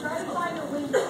Try to find a window.